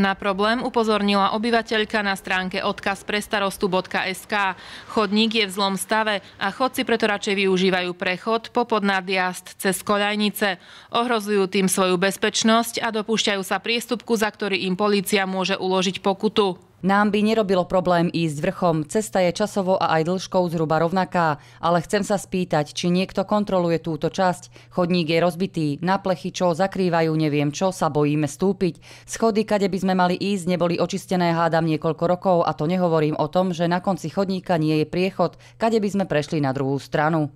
Na problém upozornila obyvateľka na stránke odkaz pre starostu.sk. Chodník je v zlom stave a chodci preto radšej využívajú prechod po podnadjazd cez koľajnice. Ohrozujú tým svoju bezpečnosť a dopúšťajú sa priestupku, za ktorý im polícia môže uložiť pokutu. Nám by nerobilo problém ísť vrchom, cesta je časovo a aj dĺžkou zhruba rovnaká, ale chcem sa spýtať, či niekto kontroluje túto časť. Chodník je rozbitý, na plechy, čo zakrývajú neviem čo, sa bojíme stúpiť. Schody, kade by sme mali ísť, neboli očistené hádam niekoľko rokov a to nehovorím o tom, že na konci chodníka nie je priechod, kade by sme prešli na druhú stranu.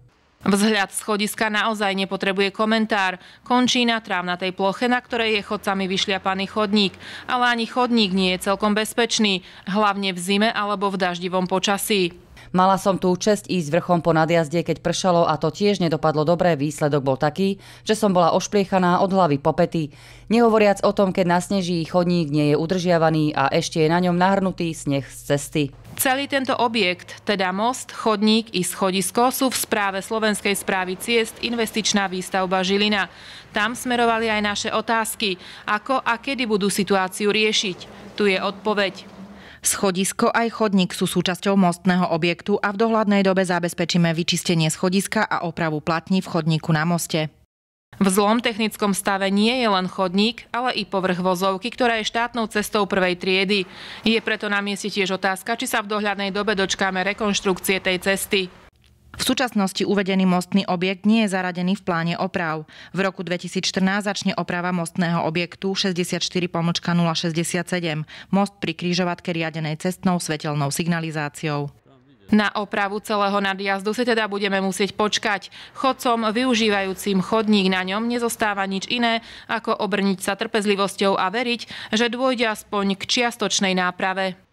Vzhľad schodiska naozaj nepotrebuje komentár. Končí na trávnatej ploche, na ktorej je chodcami vyšliapaný chodník. Ale ani chodník nie je celkom bezpečný, hlavne v zime alebo v daždivom počasí. Mala som tú čest ísť vrchom po nadjazde, keď pršalo a to tiež nedopadlo dobre. Výsledok bol taký, že som bola ošpliechaná od hlavy po pety. Nehovoriac o tom, keď nasneží chodník nie je udržiavaný a ešte je na ňom nahrnutý sneh z cesty. Celý tento objekt, teda most, chodník i schodisko, sú v správe Slovenskej správy ciest investičná výstavba Žilina. Tam smerovali aj naše otázky, ako a kedy budú situáciu riešiť. Tu je odpoveď. Schodisko aj chodník sú súčasťou mostného objektu a v dohľadnej dobe zabezpečíme vyčistenie schodiska a opravu platní v chodníku na moste. V zlom technickom stave nie je len chodník, ale i povrch vozovky, ktorá je štátnou cestou prvej triedy. Je preto na mieste tiež otázka, či sa v dohľadnej dobe dočkáme rekonštrukcie tej cesty. V súčasnosti uvedený mostný objekt nie je zaradený v pláne oprav. V roku 2014 začne oprava mostného objektu 64 067, most pri krížovatke riadenej cestnou svetelnou signalizáciou. Na opravu celého nadjazdu si teda budeme musieť počkať. Chodcom využívajúcim chodník na ňom nezostáva nič iné, ako obrniť sa trpezlivosťou a veriť, že dôjde aspoň k čiastočnej náprave.